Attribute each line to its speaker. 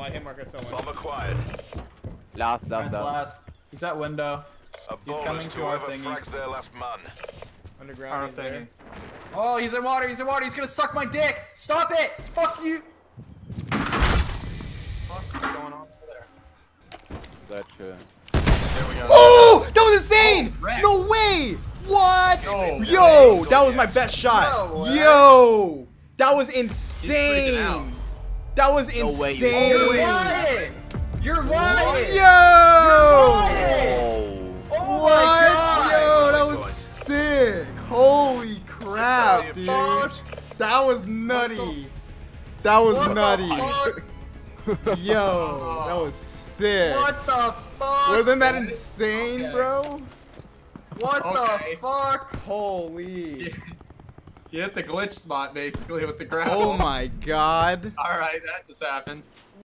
Speaker 1: Oh, I hit Marcus so much.
Speaker 2: Bomb acquired.
Speaker 3: Last, last,
Speaker 4: Friends
Speaker 3: last.
Speaker 4: last. He's at window.
Speaker 2: A
Speaker 4: He's coming
Speaker 2: to
Speaker 4: to our
Speaker 2: whoever
Speaker 4: thingy.
Speaker 2: frags their last man.
Speaker 1: Underground.
Speaker 5: Our
Speaker 1: he's there.
Speaker 5: thingy.
Speaker 4: Oh, he's in water. He's in water. He's gonna suck my dick. Stop it. Fuck you.
Speaker 5: What's going on over there?
Speaker 3: That's true.
Speaker 5: There we go.
Speaker 6: Oh, that was insane!
Speaker 4: Oh.
Speaker 6: No way! What?
Speaker 5: Yo,
Speaker 6: Yo, that was my best shot.
Speaker 4: No.
Speaker 6: Yo, that was
Speaker 5: freaking out.
Speaker 6: insane. That was
Speaker 3: No way.
Speaker 6: insane.
Speaker 4: You're lying. You're lying.
Speaker 6: Yo!
Speaker 4: lying.
Speaker 3: Oh.
Speaker 4: Oh
Speaker 6: What?
Speaker 4: my god.
Speaker 6: Yo, that
Speaker 2: Oh my
Speaker 6: was
Speaker 2: God.
Speaker 6: sick. Holy crap, dude.
Speaker 4: Fuck.
Speaker 6: That was nutty. That was
Speaker 4: What
Speaker 6: nutty. Yo, that was sick.
Speaker 4: What the fuck?
Speaker 6: Wasn't that insane,
Speaker 5: Okay.
Speaker 6: bro?
Speaker 4: What
Speaker 5: Okay.
Speaker 4: the fuck?
Speaker 6: Holy.
Speaker 5: You hit the glitch spot basically with the oh grapple.
Speaker 6: Oh my god.
Speaker 5: All right, that just happened.